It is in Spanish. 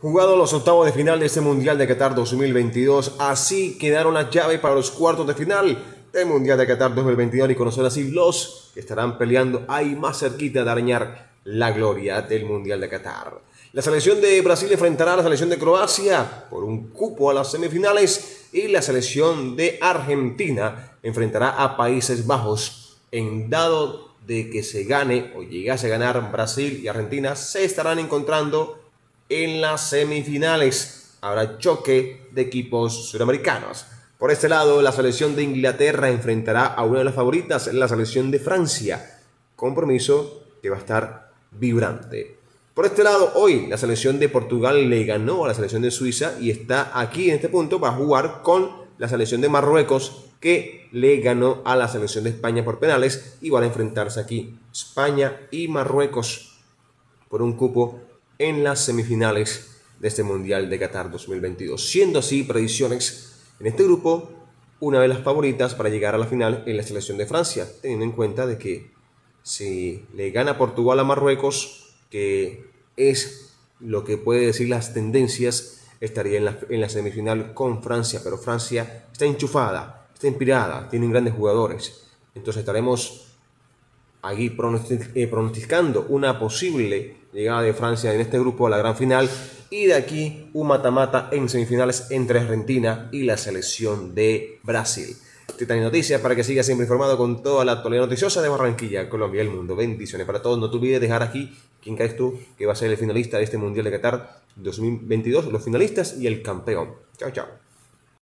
Jugado los octavos de final de este Mundial de Qatar 2022, así quedaron las llaves para los cuartos de final del Mundial de Qatar 2022 y conocer así los que estarán peleando ahí más cerquita de arañar la gloria del Mundial de Qatar. La selección de Brasil enfrentará a la selección de Croacia por un cupo a las semifinales y la selección de Argentina enfrentará a Países Bajos en dado de que se gane o llegase a ganar Brasil y Argentina se estarán encontrando en las semifinales. Habrá choque de equipos sudamericanos. Por este lado, la selección de Inglaterra enfrentará a una de las favoritas, la selección de Francia. Compromiso que va a estar vibrante. Por este lado, hoy la selección de Portugal le ganó a la selección de Suiza y está aquí en este punto para jugar con la selección de Marruecos que le ganó a la selección de España por penales y van a enfrentarse aquí España y Marruecos por un cupo en las semifinales de este Mundial de Qatar 2022. Siendo así, predicciones en este grupo, una de las favoritas para llegar a la final en la selección de Francia, teniendo en cuenta de que si le gana Portugal a Marruecos, que es lo que puede decir las tendencias, estaría en la, en la semifinal con Francia, pero Francia está enchufada, está inspirada, tienen grandes jugadores. Entonces estaremos aquí eh, pronosticando una posible llegada de Francia en este grupo a la gran final y de aquí un mata-mata en semifinales entre Argentina y la selección de Brasil. Titani Noticias para que sigas siempre informado con toda la actualidad noticiosa de Barranquilla, Colombia y el mundo. Bendiciones para todos. No te olvides dejar aquí quién caes tú que va a ser el finalista de este Mundial de Qatar 2022, los finalistas y el campeón. Chao, chao.